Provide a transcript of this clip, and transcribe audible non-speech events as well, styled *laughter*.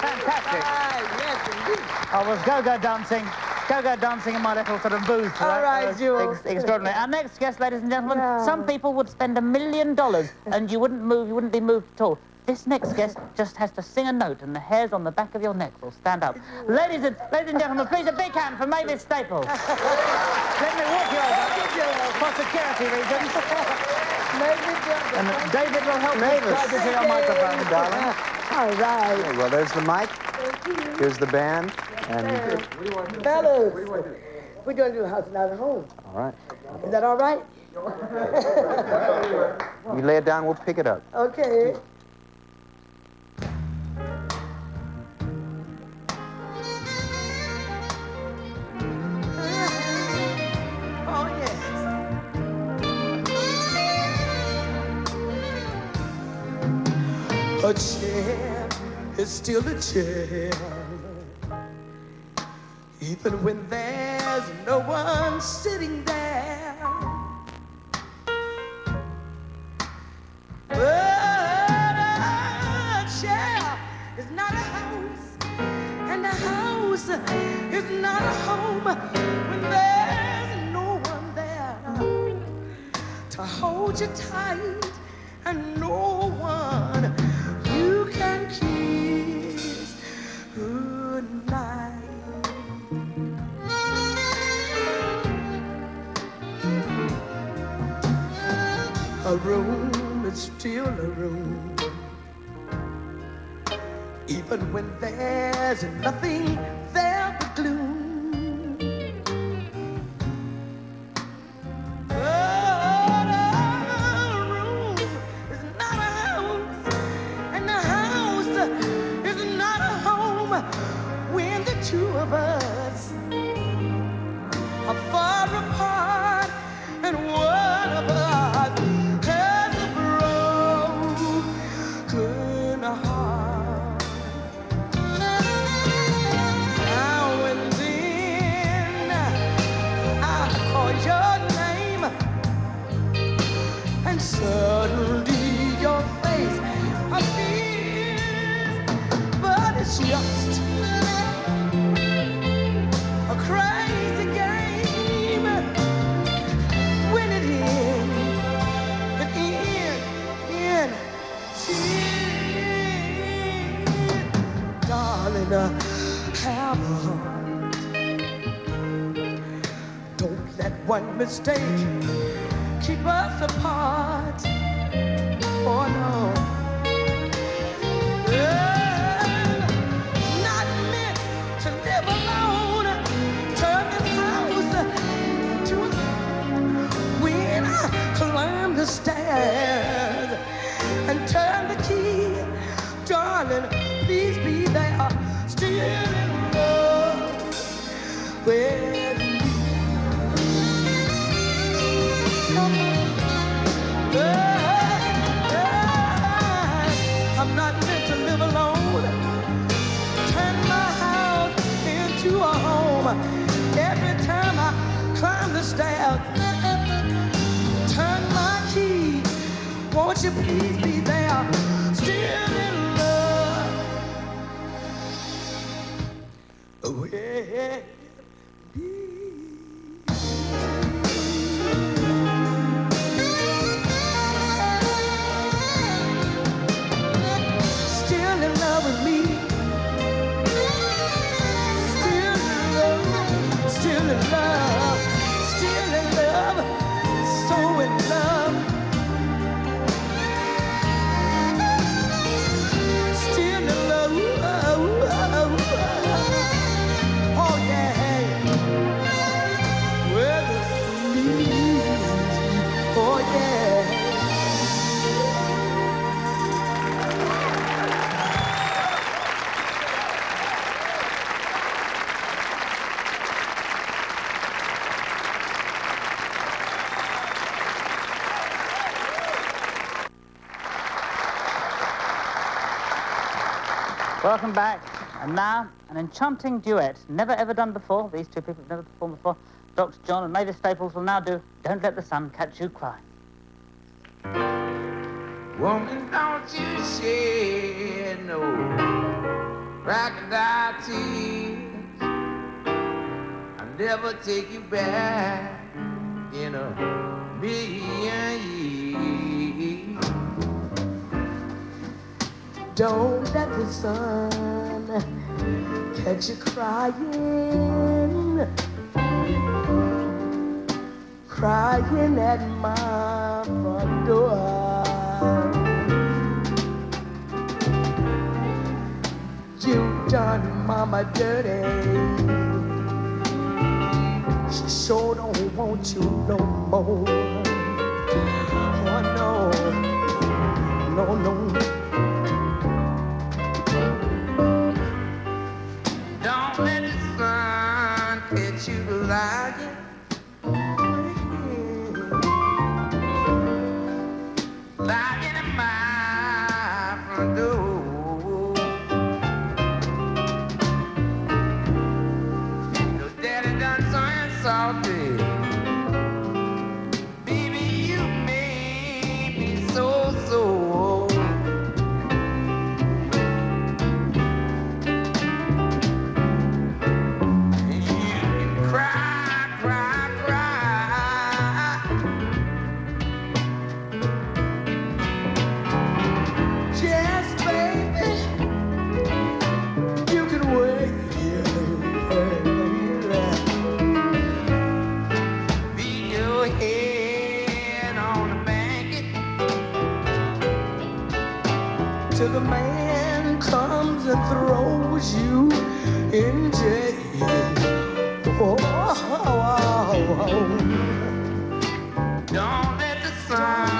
fantastic. Yes, indeed. Oh, I was go-go dancing. Go-go dancing in my little sort of booth. All That right, was Jools. ex- extraordinary. Our next guest, ladies and gentlemen, Yeah. some people would spend a million dollars and you wouldn't move, you wouldn't be moved at all. This next guest just has to sing a note and the hairs on the back of your neck will stand up. Ladies and, ladies and gentlemen, please a big hand for Mavis Staples. *laughs* Let me walk you over for security reasons. Maybe just- And David will help Mavis. me try to see your microphone, darling. All right. Okay, well, there's the mic. Here's the band. And Fellas, we're going to do a House Not at Home. all right, Is that all right? *laughs* you lay it down. We'll pick it up. Okay. Oh, yes. A chair is still a chair, even when there's no one sitting there. But a chair is not a house, and a house is not a home when there's no one there to hold you tight, and no one A room is still a room. Even when there's nothing suddenly your face appears, but it's just Darling, uh, have a heart. Don't let one mistake keep us apart. Oh no. Won't you please be there? Still in love. Oh, yeah. Welcome back. And now, an enchanting duet, never ever done before. These two people have never performed before. Dr. John and Mavis Staples will now do Don't Let the Sun Catch You Crying. Woman, don't you shed no crocodile tears. I'll never take you back in a million Don't let the sun catch you crying, crying at my front door. You done mama dirty. She sure don't want you no more. till the man comes and throws you in jail. Oh, oh, oh, oh. Don't let the sun.